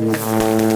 I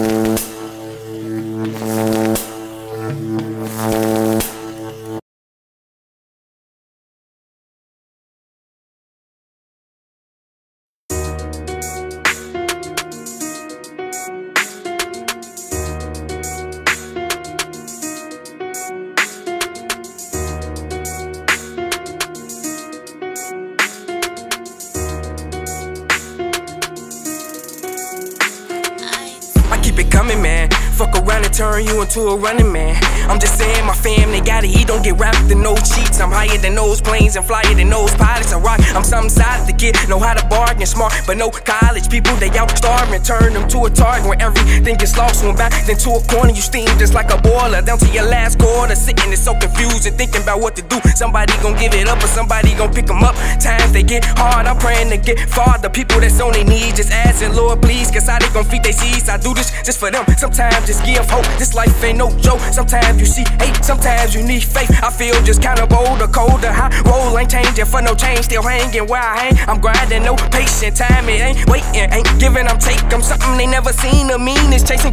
coming, man. Fuck around and turn you into a running man. I'm just saying, my fam, they gotta eat, don't get wrapped in no cheats. I'm higher than those planes and flyer than those pilots. I rock, I'm some side the kid, know how to bargain smart, but no college people, they out starving. Turn them to a target when everything gets lost. Swim back then to a corner, you steam just like a boiler. Down to your last quarter, sitting there so confused and thinking about what to do. Somebody gon' give it up, or somebody gon' pick them up. Times they get hard, I'm praying to get far. The people that's on their knees, just asking, Lord, please, cause how they gon' feed their seeds. I do this just for them. Sometimes just give hope. This life ain't no joke. Sometimes you see hate, sometimes you need faith. I feel just kinda bolder, colder. High roll ain't changing for no change. Still hanging where I hang. I'm grinding, no patient time. It ain't waiting, ain't giving. I'm taking something they never seen. The meanness chasing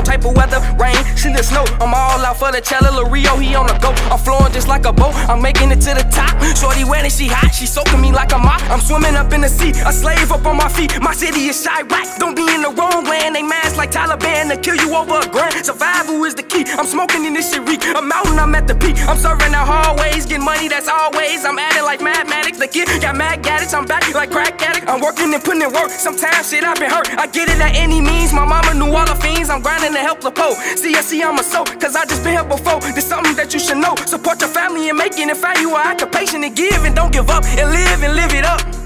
on type of weather. Rain, see the snow. I'm all out for the cello. Reo, he on the go. I'm flowing just like a boat. I'm making it to the top. Shorty wet she hot. She soaking me like a mop. I'm swimming up in the sea. A slave up on my feet. My city is Chiraq. Don't be in the wrong land. They mask like Taliban to kill you over a grand. Survival is the key. I'm smoking in this shit reek. I'm mountain, I'm at the peak. I'm serving the hallways. Get money, that's always. I'm at it like mathematics. The kid got mad gadgets. I'm back like crack addict. I'm working and putting in work. Sometimes shit I've been hurt. I get it at any means. My mama knew all the fiends. I'm grinding to help the poor. See, I see I'm a soul. Cause I just been here before. There's something that you should know. Support your family and making it find you an occupation and give and don't give up and live and live it up.